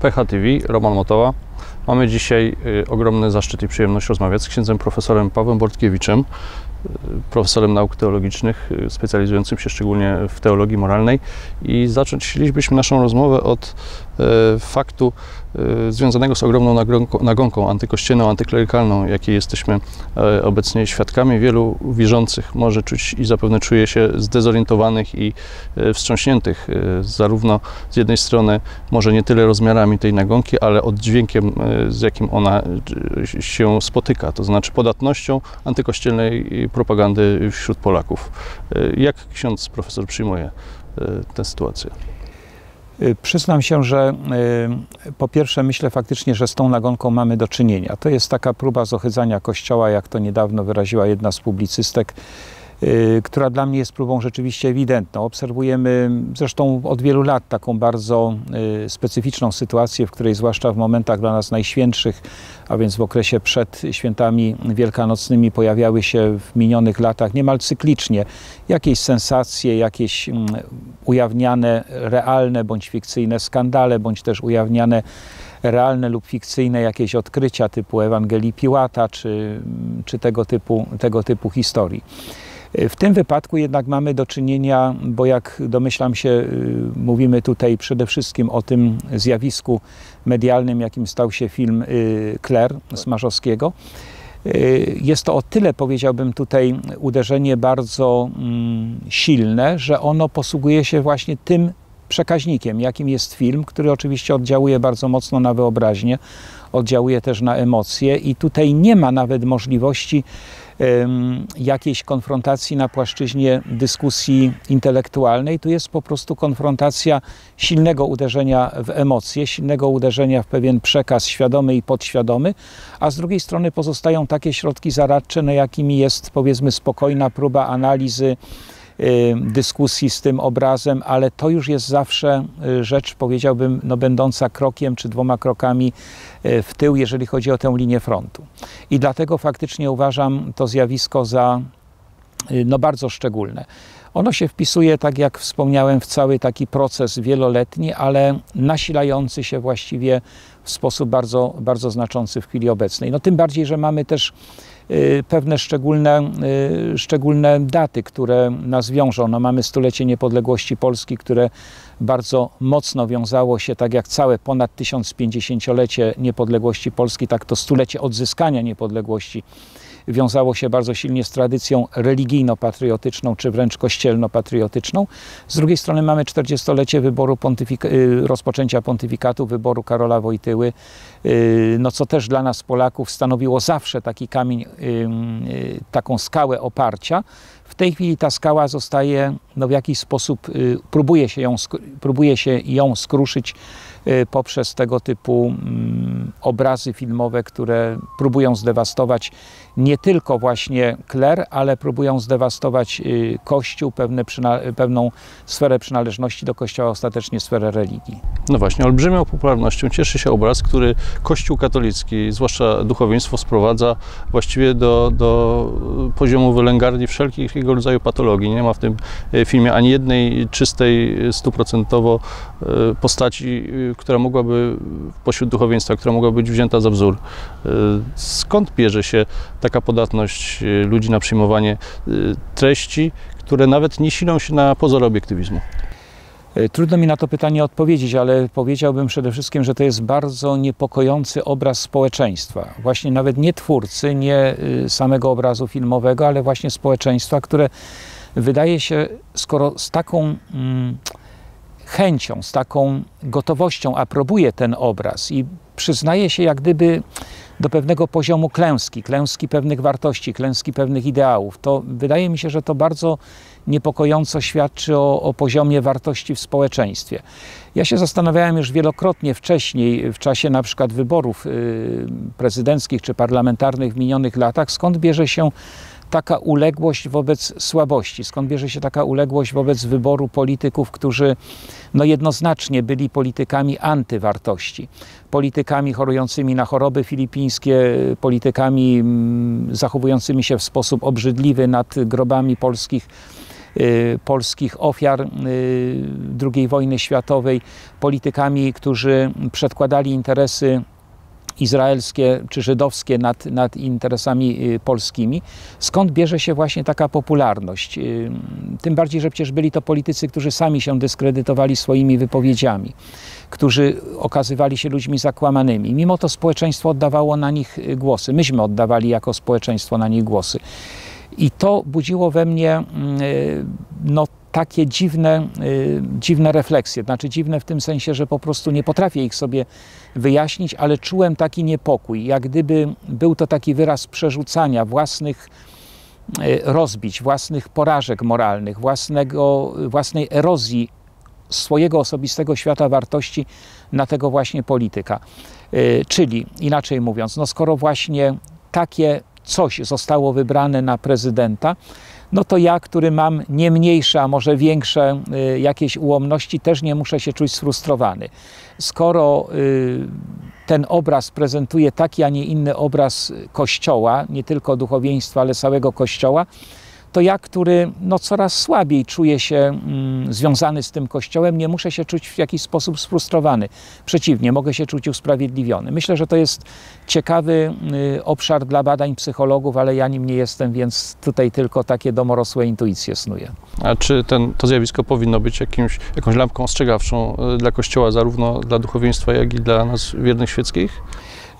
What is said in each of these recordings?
PH TV, Roman Motoła. Mamy dzisiaj y, ogromny zaszczyt i przyjemność rozmawiać z księdzem profesorem Pawłem Bortkiewiczem, y, profesorem nauk teologicznych, y, specjalizującym się szczególnie w teologii moralnej. I zacząć chcielibyśmy naszą rozmowę od faktu e, związanego z ogromną nagonką, antykościelną, antyklerykalną, jakiej jesteśmy e, obecnie świadkami. Wielu wierzących może czuć i zapewne czuje się zdezorientowanych i e, wstrząśniętych, e, zarówno z jednej strony może nie tyle rozmiarami tej nagonki, ale oddźwiękiem, e, z jakim ona e, się spotyka, to znaczy podatnością antykościelnej propagandy wśród Polaków. E, Jak ksiądz profesor przyjmuje e, tę sytuację? Y, Przyznam się, że y, po pierwsze myślę faktycznie, że z tą nagonką mamy do czynienia. To jest taka próba zohydzania Kościoła, jak to niedawno wyraziła jedna z publicystek, która dla mnie jest próbą rzeczywiście ewidentną. Obserwujemy zresztą od wielu lat taką bardzo y, specyficzną sytuację, w której zwłaszcza w momentach dla nas najświętszych, a więc w okresie przed świętami wielkanocnymi pojawiały się w minionych latach niemal cyklicznie jakieś sensacje, jakieś mm, ujawniane realne bądź fikcyjne skandale, bądź też ujawniane realne lub fikcyjne jakieś odkrycia typu Ewangelii Piłata czy, czy tego, typu, tego typu historii. W tym wypadku jednak mamy do czynienia, bo jak domyślam się, y, mówimy tutaj przede wszystkim o tym zjawisku medialnym, jakim stał się film y, Claire Smarzowskiego. Y, Jest to o tyle, powiedziałbym, tutaj uderzenie bardzo mm, silne, że ono posługuje się właśnie tym przekaźnikiem, jakim jest film, który oczywiście oddziałuje bardzo mocno na wyobraźnię, oddziałuje też na emocje i tutaj nie ma nawet możliwości jakiejś konfrontacji na płaszczyźnie dyskusji intelektualnej. Tu jest po prostu konfrontacja silnego uderzenia w emocje, silnego uderzenia w pewien przekaz świadomy i podświadomy, a z drugiej strony pozostają takie środki zaradcze, no jakimi jest powiedzmy spokojna próba analizy dyskusji z tym obrazem, ale to już jest zawsze y, rzecz, powiedziałbym, no, będąca krokiem czy dwoma krokami y, w tył, jeżeli chodzi o tę linię frontu. I dlatego faktycznie uważam to zjawisko za y, no, bardzo szczególne. Ono się wpisuje, tak jak wspomniałem, w cały taki proces wieloletni, ale nasilający się właściwie w sposób bardzo, bardzo znaczący w chwili obecnej. No tym bardziej, że mamy też y, pewne szczególne, y, szczególne daty, które nas wiążą. No mamy stulecie niepodległości Polski, które bardzo mocno wiązało się, tak jak całe ponad 1050-lecie niepodległości Polski, tak to stulecie odzyskania niepodległości wiązało się bardzo silnie z tradycją religijno-patriotyczną, czy wręcz kościelno-patriotyczną. Z drugiej strony mamy 40-lecie wyboru pontyfika- y, rozpoczęcia pontyfikatu, wyboru Karola Wojtyły, y, no co też dla nas Polaków stanowiło zawsze taki kamień, y, taką skałę oparcia. W tej chwili ta skała zostaje no, w jakiś sposób, próbuje się ją, próbuje się ją skruszyć poprzez tego typu mm, obrazy filmowe, które próbują zdewastować nie tylko właśnie kler, ale próbują zdewastować y, Kościół, pewne pewną sferę przynależności do Kościoła, ostatecznie sferę religii. No właśnie, olbrzymią popularnością cieszy się obraz, który Kościół katolicki, zwłaszcza duchowieństwo, sprowadza właściwie do, do poziomu wylęgarni wszelkiego rodzaju patologii. Nie ma w tym e, filmie ani jednej czystej, stuprocentowo postaci, która mogłaby pośród duchowieństwa, która mogłaby być wzięta za wzór. E, Skąd bierze się taka podatność e, ludzi na przyjmowanie e, treści, które nawet nie silą się na pozór obiektywizmu? Trudno mi na to pytanie odpowiedzieć, ale powiedziałbym przede wszystkim, że to jest bardzo niepokojący obraz społeczeństwa. Właśnie nawet nie twórcy, nie y, samego obrazu filmowego, ale właśnie społeczeństwa, które wydaje się, skoro z taką mm, chęcią, z taką gotowością aprobuje ten obraz i przyznaje się jak gdyby do pewnego poziomu klęski, klęski pewnych wartości, klęski pewnych ideałów, to wydaje mi się, że to bardzo niepokojąco świadczy o, o poziomie wartości w społeczeństwie. Ja się zastanawiałem już wielokrotnie wcześniej, w czasie na przykład wyborów y, prezydenckich czy parlamentarnych w minionych latach, skąd bierze się taka uległość wobec słabości, skąd bierze się taka uległość wobec wyboru polityków, którzy no jednoznacznie byli politykami antywartości, politykami chorującymi na choroby filipińskie, politykami mm, zachowującymi się w sposób obrzydliwy nad grobami polskich polskich ofiar II wojny światowej, politykami, którzy przedkładali interesy izraelskie czy żydowskie nad, nad interesami y, polskimi. Skąd bierze się właśnie taka popularność? Y, tym bardziej, że przecież byli to politycy, którzy sami się dyskredytowali swoimi wypowiedziami, którzy okazywali się ludźmi zakłamanymi. Mimo to społeczeństwo oddawało na nich y, głosy. Myśmy oddawali jako społeczeństwo na nich głosy. I to budziło we mnie mm, no, takie dziwne, y, dziwne refleksje. Znaczy dziwne w tym sensie, że po prostu nie potrafię ich sobie wyjaśnić, ale czułem taki niepokój, jak gdyby był to taki wyraz przerzucania własnych y, rozbić, własnych porażek moralnych, własnego, własnej erozji swojego osobistego świata wartości na tego właśnie polityka. Y, czyli inaczej mówiąc, no skoro właśnie takie coś zostało wybrane na prezydenta, no to ja, który mam nie mniejsze, a może większe y, jakieś ułomności, też nie muszę się czuć sfrustrowany. Skoro y, ten obraz prezentuje taki, a nie inny obraz Kościoła, nie tylko duchowieństwa, ale całego Kościoła, to ja, który no, coraz słabiej czuję się mm, związany z tym kościołem, nie muszę się czuć w jakiś sposób sfrustrowany. Przeciwnie, mogę się czuć usprawiedliwiony. Myślę, że to jest ciekawy y, obszar dla badań psychologów, ale ja nim nie jestem, więc tutaj tylko takie domorosłe intuicje snuję. A czy ten, to zjawisko powinno być jakimś, jakąś lampką ostrzegawczą y, dla Kościoła, zarówno dla duchowieństwa, jak i dla nas wiernych świeckich?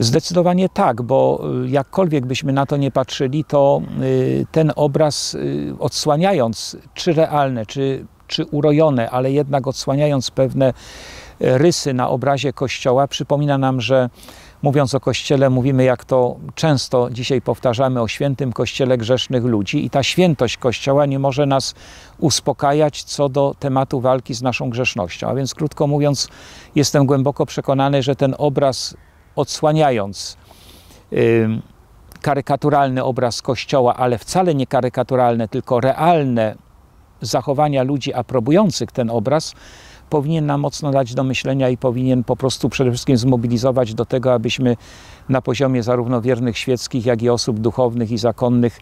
Zdecydowanie tak, bo y, jakkolwiek byśmy na to nie patrzyli, to y, ten obraz y, odsłaniając, czy realne, czy, czy urojone, ale jednak odsłaniając pewne rysy na obrazie Kościoła, przypomina nam, że mówiąc o Kościele, mówimy, jak to często dzisiaj powtarzamy, o świętym Kościele grzesznych ludzi i ta świętość Kościoła nie może nas uspokajać co do tematu walki z naszą grzesznością. A więc krótko mówiąc, jestem głęboko przekonany, że ten obraz odsłaniając karykaturalny obraz Kościoła, ale wcale nie karykaturalne, tylko realne zachowania ludzi aprobujących ten obraz, powinien nam mocno dać do myślenia i powinien po prostu przede wszystkim zmobilizować do tego, abyśmy na poziomie zarówno wiernych świeckich, jak i osób duchownych i zakonnych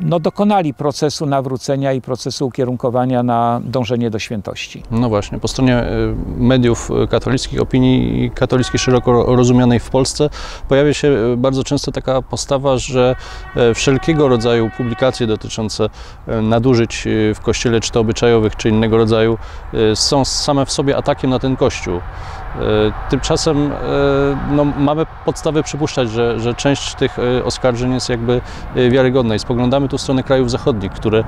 no, dokonali procesu nawrócenia i procesu ukierunkowania na dążenie do świętości. No właśnie, po stronie y, mediów katolickich, opinii katolickich szeroko rozumianej w Polsce pojawia się y, bardzo często taka postawa, że wszelkiego rodzaju publikacje dotyczące nadużyć w kościele, czy to obyczajowych, czy innego rodzaju, są same w sobie atakiem na ten kościół. E, tymczasem e, no, mamy podstawy przypuszczać, że, że część tych e, oskarżeń jest jakby wiarygodna. I spoglądamy tu w stronę krajów zachodnich, które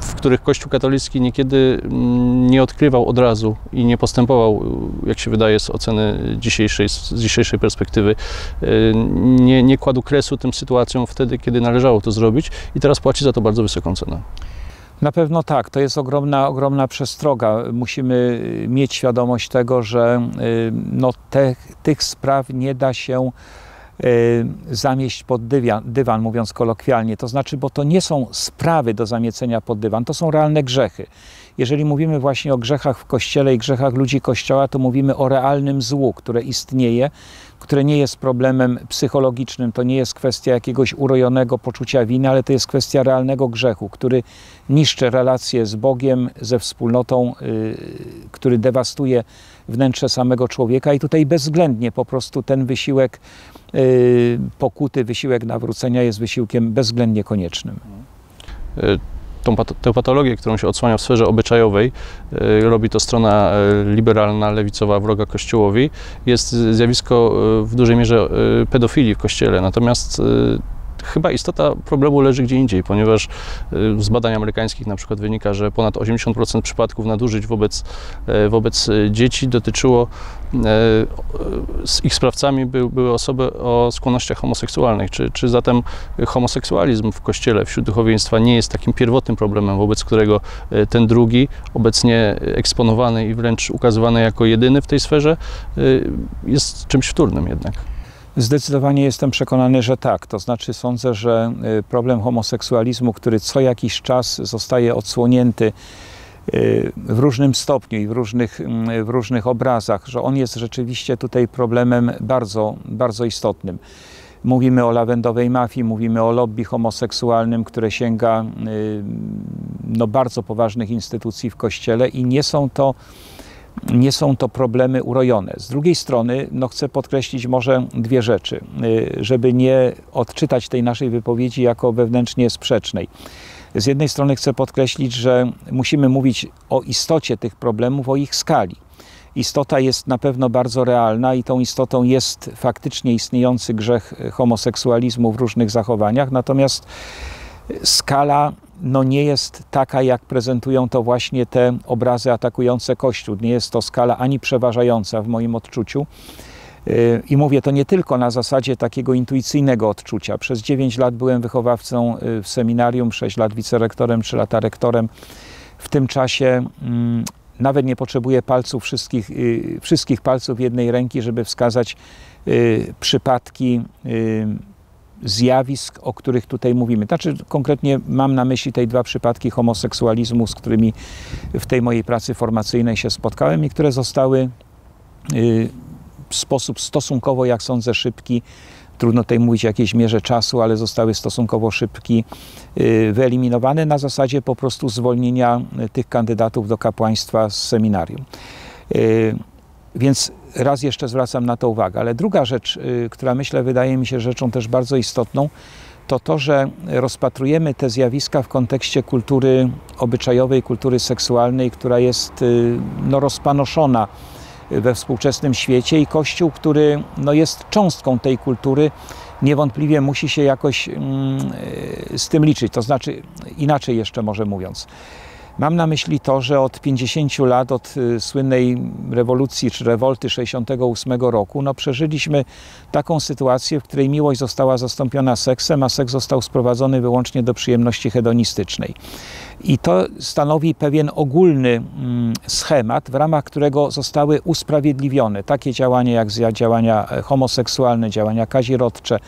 w których Kościół katolicki niekiedy mm, nie odkrywał od razu i nie postępował, jak się wydaje, z oceny dzisiejszej, z dzisiejszej perspektywy, nie, nie kładł kresu tym sytuacjom wtedy, kiedy należało to zrobić. I teraz płaci za to bardzo wysoką cenę. Na pewno tak, to jest ogromna, ogromna przestroga. Musimy y, mieć świadomość tego, że y, no, te, tych spraw nie da się y, zamieść pod dywan, dywan, mówiąc kolokwialnie. To znaczy, bo to nie są sprawy do zamiecenia pod dywan, to są realne grzechy. Jeżeli mówimy właśnie o grzechach w Kościele i grzechach ludzi Kościoła, to mówimy o realnym złu, które istnieje, które nie jest problemem psychologicznym, to nie jest kwestia jakiegoś urojonego poczucia winy, ale to jest kwestia realnego grzechu, który niszczy relacje z Bogiem, ze wspólnotą, yy, który dewastuje wnętrze samego człowieka i tutaj bezwzględnie po prostu ten wysiłek yy, pokuty, wysiłek nawrócenia jest wysiłkiem bezwzględnie koniecznym. Y, tą, tę patologię, którą się odsłania w sferze obyczajowej, e, robi to strona e, liberalna, lewicowa, wroga Kościołowi, jest zjawisko e, w dużej mierze pedofilii w Kościele. Natomiast chyba istota problemu leży gdzie indziej, ponieważ z badań amerykańskich na przykład wynika, że ponad 80% przypadków nadużyć wobec, wobec dzieci dotyczyło z ich sprawcami były, były osoby o skłonnościach homoseksualnych. Czy, czy zatem homoseksualizm w kościele, wśród duchowieństwa nie jest takim pierwotnym problemem, wobec którego e, ten drugi, obecnie eksponowany i wręcz ukazywany jako jedyny w tej sferze, e, jest czymś wtórnym jednak? Zdecydowanie jestem przekonany, że tak. To znaczy sądzę, że e, problem homoseksualizmu, który co jakiś czas zostaje odsłonięty w różnym stopniu i w różnych, w różnych obrazach, że on jest rzeczywiście tutaj problemem bardzo, bardzo istotnym. Mówimy o lawendowej mafii, mówimy o lobby homoseksualnym, które sięga y, no, bardzo poważnych instytucji w Kościele i nie są to nie są to problemy urojone. Z drugiej strony, no chcę podkreślić może dwie rzeczy, y, żeby nie odczytać tej naszej wypowiedzi jako wewnętrznie sprzecznej. Z jednej strony chcę podkreślić, że musimy mówić o istocie tych problemów, o ich skali. Istota jest na pewno bardzo realna i tą istotą jest faktycznie istniejący grzech homoseksualizmu w różnych zachowaniach, natomiast skala no nie jest taka, jak prezentują to właśnie te obrazy atakujące Kościół. Nie jest to skala ani przeważająca w moim odczuciu. Y, I mówię to nie tylko na zasadzie takiego intuicyjnego odczucia. Przez 9 lat byłem wychowawcą y, w seminarium, 6 lat wicerektorem, 3 lata rektorem. W tym czasie mm, nawet nie potrzebuję palców wszystkich, y, wszystkich palców jednej ręki, żeby wskazać przypadki zjawisk, o których tutaj mówimy. Znaczy, konkretnie mam na myśli te dwa przypadki homoseksualizmu, z którymi w tej mojej pracy formacyjnej się spotkałem i które zostały y, w sposób stosunkowo, jak sądzę, szybki, trudno tutaj mówić o jakiejś mierze czasu, ale zostały stosunkowo szybki, y, wyeliminowane na zasadzie po prostu zwolnienia tych kandydatów do kapłaństwa z seminarium. Y, więc raz jeszcze zwracam na to uwagę. Ale druga rzecz, y, która myślę wydaje mi się rzeczą też bardzo istotną, to to, że rozpatrujemy te zjawiska w kontekście kultury obyczajowej, kultury seksualnej, która jest y, no, rozpanoszona we współczesnym świecie i Kościół, który no, jest cząstką tej kultury, niewątpliwie musi się jakoś mm, y, z tym liczyć. To znaczy, inaczej jeszcze może mówiąc, Mam na myśli to, że od 50 lat, od y, słynnej rewolucji czy rewolty 68 roku, no przeżyliśmy taką sytuację, w której miłość została zastąpiona seksem, a seks został sprowadzony wyłącznie do przyjemności hedonistycznej. I to stanowi pewien ogólny mm, schemat, w ramach którego zostały usprawiedliwione takie działania jak działania e, homoseksualne, działania kazirodcze,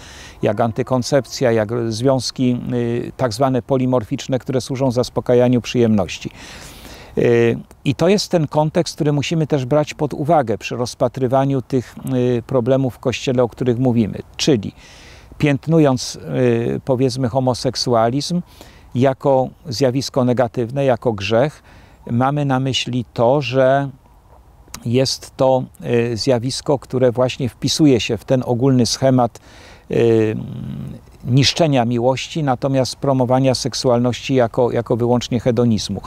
jak antykoncepcja, jak związki y, tak zwane polimorficzne, które służą zaspokajaniu przyjemności. Y, I to jest ten kontekst, który musimy też brać pod uwagę przy rozpatrywaniu tych y, problemów w Kościele, o których mówimy. Czyli piętnując, powiedzmy, homoseksualizm, jako zjawisko negatywne, jako grzech, mamy na myśli to, że jest to zjawisko, które właśnie wpisuje się w ten ogólny schemat niszczenia miłości, natomiast promowania seksualności jako, jako wyłącznie hedonizmu.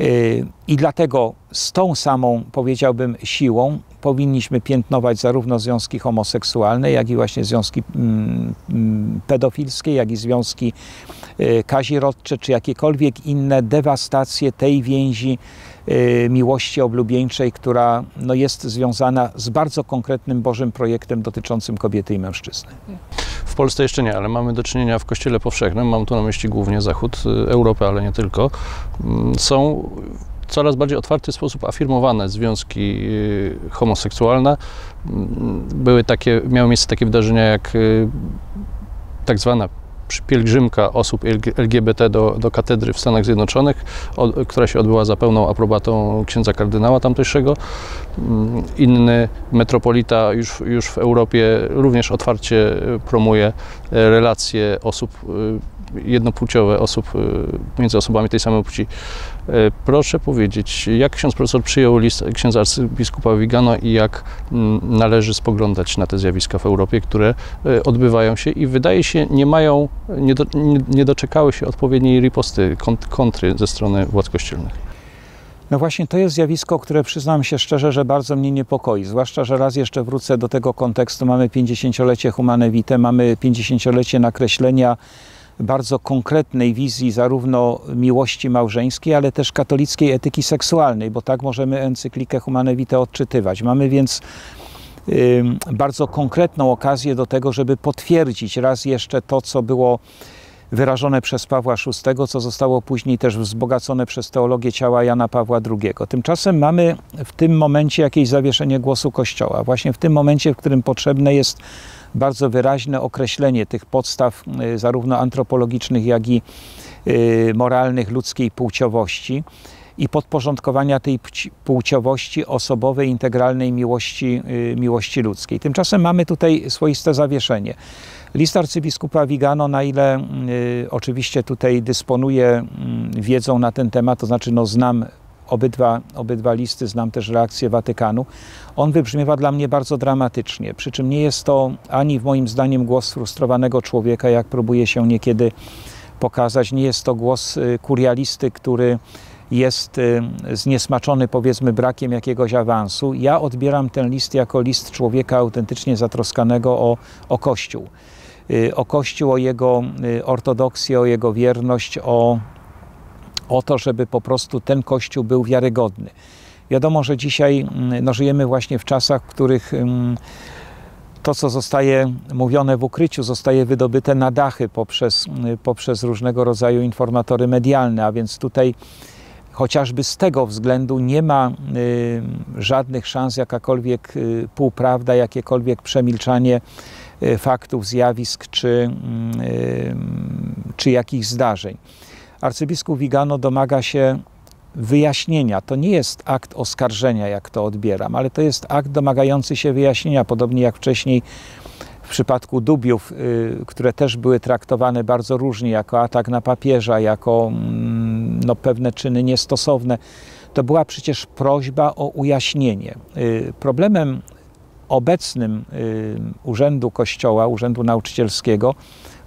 Y, I dlatego z tą samą, powiedziałbym, siłą powinniśmy piętnować zarówno związki homoseksualne, jak i właśnie związki mm, mm, pedofilskie, jak i związki y, kazirodcze, czy jakiekolwiek inne dewastacje tej więzi y, miłości oblubieńczej, która no, jest związana z bardzo konkretnym Bożym projektem dotyczącym kobiety i mężczyzny. W Polsce jeszcze nie, ale mamy do czynienia w Kościele Powszechnym, mam tu na myśli głównie Zachód, Europę, ale nie tylko. Mm, są coraz bardziej otwarty sposób afirmowane związki y, homoseksualne. Mm, były takie, miały miejsce takie wydarzenia jak y, tak zwana pielgrzymka osób LGBT do, do katedry w Stanach Zjednoczonych, która się odbyła za pełną aprobatą księdza kardynała tamtejszego. Mm, inny metropolita już, już w Europie również otwarcie promuje relacje osób jednopłciowe osób, y, między osobami tej samej płci. Y, proszę powiedzieć, jak ksiądz profesor przyjął list księdza arcybiskupa Wigano i jak mm, należy spoglądać na te zjawiska w Europie, które y, odbywają się i wydaje się nie mają, nie, do, nie, doczekały się odpowiedniej riposty, kontry ze strony władz kościelnych. No właśnie to jest zjawisko, które przyznam się szczerze, że bardzo mnie niepokoi. Zwłaszcza, że raz jeszcze wrócę do tego kontekstu. Mamy 50-lecie Humane Vitae, mamy 50-lecie nakreślenia bardzo konkretnej wizji zarówno miłości małżeńskiej, ale też katolickiej etyki seksualnej, bo tak możemy encyklikę Humane Vitae odczytywać. Mamy więc bardzo konkretną okazję do tego, żeby potwierdzić raz jeszcze to, co było wyrażone przez Pawła VI, co zostało później też wzbogacone przez teologię ciała Jana Pawła II. Tymczasem mamy w tym momencie jakieś zawieszenie głosu Kościoła. Właśnie w tym momencie, w którym potrzebne jest bardzo wyraźne określenie tych podstaw y, zarówno antropologicznych, jak i y, moralnych ludzkiej płciowości. i podporządkowania tej płciowości osobowej, integralnej miłości, y, miłości ludzkiej. Tymczasem mamy tutaj swoiste zawieszenie. List arcybiskupa Vigano, na ile y, oczywiście tutaj dysponuję y, wiedzą na ten temat, to znaczy no, znam obydwa, obydwa listy, znam też reakcję Watykanu, on wybrzmiewa dla mnie bardzo dramatycznie. Przy czym nie jest to ani moim zdaniem głos sfrustrowanego człowieka, jak próbuje się niekiedy pokazać, nie jest to głos y, kurialisty, który jest y, zniesmaczony powiedzmy brakiem jakiegoś awansu. Ja odbieram ten list jako list człowieka autentycznie zatroskanego o, o Kościół. Y, o Kościół, o jego ortodoksję, o jego wierność, o o to, żeby po prostu ten Kościół był wiarygodny. Wiadomo, że dzisiaj mm, no, żyjemy właśnie w czasach, w których mm, to, co zostaje mówione w ukryciu, zostaje wydobyte na dachy poprzez, mm, poprzez różnego rodzaju informatory medialne, a więc tutaj chociażby z tego względu nie ma y, żadnych szans, jakakolwiek y, półprawda, jakiekolwiek przemilczanie y, faktów, zjawisk czy, y, czy jakichś zdarzeń arcybiskup Vigano domaga się wyjaśnienia. To nie jest akt oskarżenia, jak to odbieram, ale to jest akt domagający się wyjaśnienia, podobnie jak wcześniej w przypadku dubiów, y, które też były traktowane bardzo różnie, jako atak na papieża, jako mm, no, pewne czyny niestosowne. To była przecież prośba o ujaśnienie. Y, problemem obecnym y, Urzędu Kościoła, Urzędu Nauczycielskiego,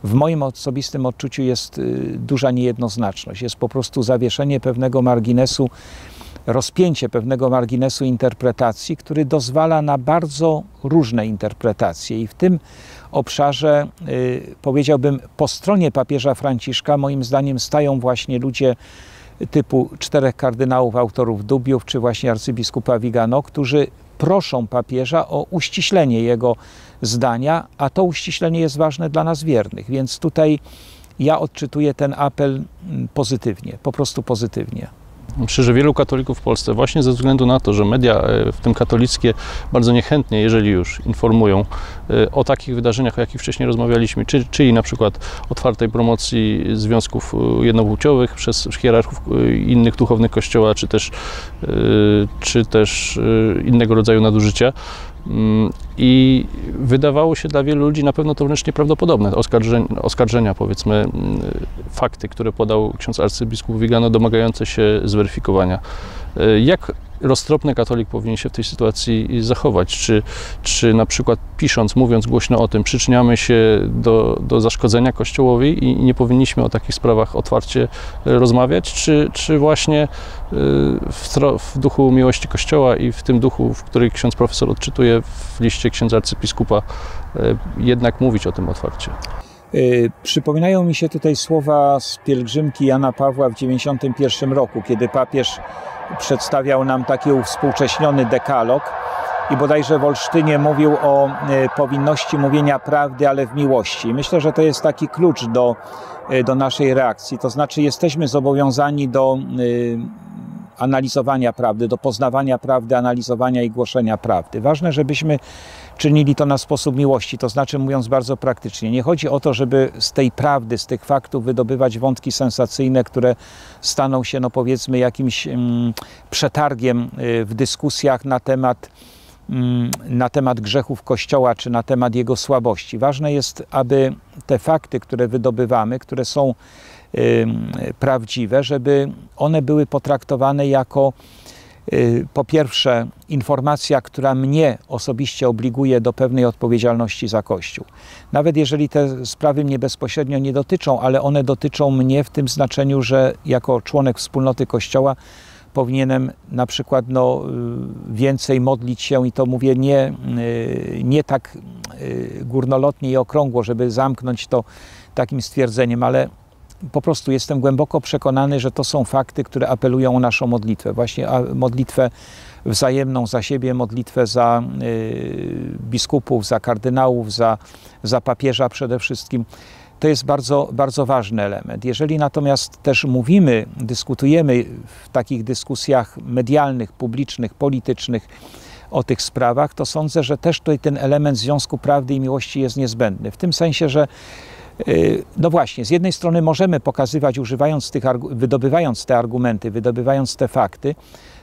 w moim osobistym odczuciu jest y, duża niejednoznaczność. Jest po prostu zawieszenie pewnego marginesu, rozpięcie pewnego marginesu interpretacji, który dozwala na bardzo różne interpretacje. I w tym obszarze, y, powiedziałbym, po stronie papieża Franciszka, moim zdaniem, stają właśnie ludzie typu czterech kardynałów, autorów dubiów, czy właśnie arcybiskupa Vigano, którzy proszą papieża o uściślenie jego zdania, a to uściślenie jest ważne dla nas wiernych. Więc tutaj ja odczytuję ten apel mm, pozytywnie, po prostu pozytywnie. Myślę, że wielu katolików w Polsce właśnie ze względu na to, że media, e, w tym katolickie, bardzo niechętnie, jeżeli już informują e, o takich wydarzeniach, o jakich wcześniej rozmawialiśmy, czy, czyli na przykład otwartej promocji związków e, jednopłciowych przez hierarchów innych duchownych kościoła, czy też, czy też innego rodzaju nadużycia, Mm, I wydawało się dla wielu ludzi na pewno to wręcz nieprawdopodobne. Oskarżenia, oskarżenia powiedzmy, mm, fakty, które podał ksiądz arcybiskup Wigano, domagające się zweryfikowania. E, jak roztropny katolik powinien się w tej sytuacji zachować? Czy, czy na przykład pisząc, mówiąc głośno o tym, przyczyniamy się do, do zaszkodzenia Kościołowi i nie powinniśmy o takich sprawach otwarcie rozmawiać? Czy, czy właśnie y, w, w duchu miłości Kościoła i w tym duchu, w który ksiądz profesor odczytuje w liście księdza arcybiskupa, y, jednak mówić o tym otwarcie? Y, przypominają mi się tutaj słowa z pielgrzymki Jana Pawła w 91 roku, kiedy papież przedstawiał nam taki uwspółcześniony dekalog i bodajże w Olsztynie mówił o y, powinności mówienia prawdy, ale w miłości. Myślę, że to jest taki klucz do, y, do naszej reakcji. To znaczy jesteśmy zobowiązani do analizowania prawdy, do poznawania prawdy, analizowania i głoszenia prawdy. Ważne, żebyśmy czynili to na sposób miłości, to znaczy mówiąc bardzo praktycznie. Nie chodzi o to, żeby z tej prawdy, z tych faktów wydobywać wątki sensacyjne, które staną się, no powiedzmy, jakimś mm, przetargiem y, w dyskusjach na temat mm, na temat grzechów Kościoła czy na temat jego słabości. Ważne jest, aby te fakty, które wydobywamy, które są prawdziwe, żeby one były potraktowane jako Y, po pierwsze, informacja, która mnie osobiście obliguje do pewnej odpowiedzialności za Kościół. Nawet jeżeli te sprawy mnie bezpośrednio nie dotyczą, ale one dotyczą mnie w tym znaczeniu, że jako członek wspólnoty Kościoła powinienem na przykład no, y, więcej modlić się i to mówię nie, y, nie tak górnolotnie i okrągło, żeby zamknąć to takim stwierdzeniem, ale po prostu jestem głęboko przekonany, że to są fakty, które apelują o naszą modlitwę. Właśnie modlitwę wzajemną za siebie, modlitwę za y, biskupów, za kardynałów, za, za papieża przede wszystkim. To jest bardzo, bardzo ważny element. Jeżeli natomiast też mówimy, dyskutujemy w takich dyskusjach medialnych, publicznych, politycznych o tych sprawach, to sądzę, że też tutaj ten element związku prawdy i miłości jest niezbędny. W tym sensie, że No właśnie, z jednej strony możemy pokazywać, używając tych, wydobywając te argumenty, wydobywając te fakty,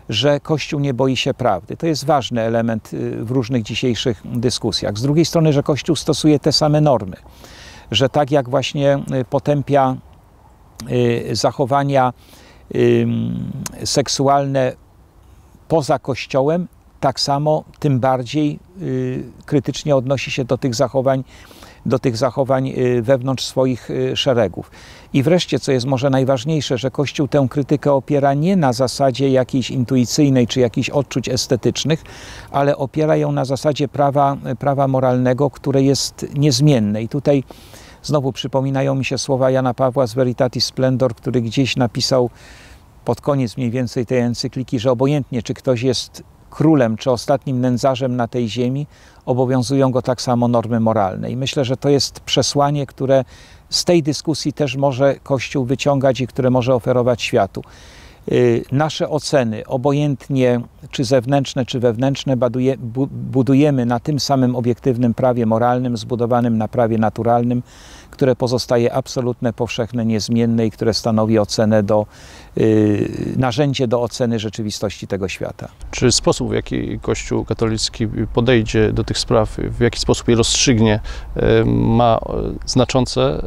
że Kościół nie boi się prawdy. To jest ważny element y, w różnych dzisiejszych dyskusjach. Z drugiej strony, że Kościół stosuje te same normy, że tak jak właśnie y, potępia y, zachowania seksualne poza Kościołem, tak samo tym bardziej y, krytycznie odnosi się do tych zachowań, do tych zachowań y, wewnątrz swoich y, szeregów. I wreszcie, co jest może najważniejsze, że Kościół tę krytykę opiera nie na zasadzie jakiejś intuicyjnej czy jakichś odczuć estetycznych, ale opiera ją na zasadzie prawa, prawa moralnego, które jest niezmienne. I tutaj znowu przypominają mi się słowa Jana Pawła z Veritatis Splendor, który gdzieś napisał pod koniec mniej więcej tej encykliki, że obojętnie czy ktoś jest królem czy ostatnim nędzarzem na tej ziemi, obowiązują go tak samo normy moralne. I myślę, że to jest przesłanie, które z tej dyskusji też może Kościół wyciągać i które może oferować światu. Y, Nasze oceny, obojętnie czy zewnętrzne, czy wewnętrzne, budujemy na tym samym obiektywnym prawie moralnym, zbudowanym na prawie naturalnym, które pozostaje absolutne, powszechne, niezmienne i które stanowi ocenę do, y, narzędzie do oceny rzeczywistości tego świata. Czy sposób, w jaki Kościół katolicki podejdzie do tych spraw, w jaki sposób je rozstrzygnie, e, ma znaczące, e,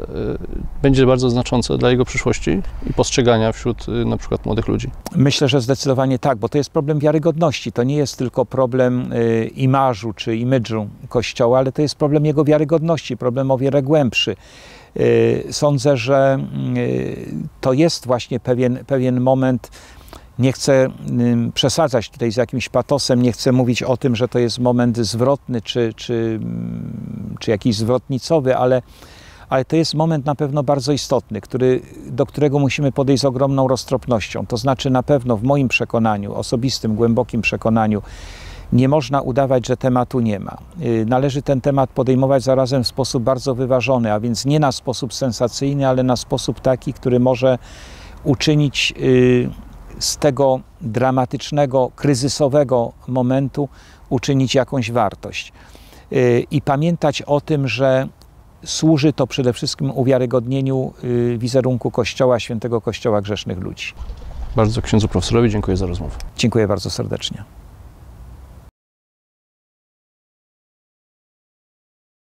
będzie bardzo znaczące dla jego przyszłości i postrzegania wśród na przykład młodych ludzi? Myślę, że zdecydowanie tak, bo to jest problem wiarygodności. To nie jest tylko problem y, imażu czy imidżu Kościoła, ale to jest problem jego wiarygodności, problem o wiele głębszy. Y, Sądzę, że y, to jest właśnie pewien, pewien moment. Nie chcę przesadzać tutaj z jakimś patosem, nie chcę mówić o tym, że to jest moment zwrotny czy, czy, mm, czy jakiś zwrotnicowy, ale, ale to jest moment na pewno bardzo istotny, który, do którego musimy podejść z ogromną roztropnością. To znaczy, na pewno w moim przekonaniu, osobistym, głębokim przekonaniu, nie można udawać, że tematu nie ma. Y, Należy ten temat podejmować zarazem w sposób bardzo wyważony, a więc nie na sposób sensacyjny, ale na sposób taki, który może uczynić y, z tego dramatycznego, kryzysowego momentu uczynić jakąś wartość. Y, I pamiętać o tym, że służy to przede wszystkim uwiarygodnieniu wizerunku Kościoła, świętego Kościoła grzesznych ludzi. Bardzo księdzu profesorowi dziękuję za rozmowę. Dziękuję bardzo serdecznie.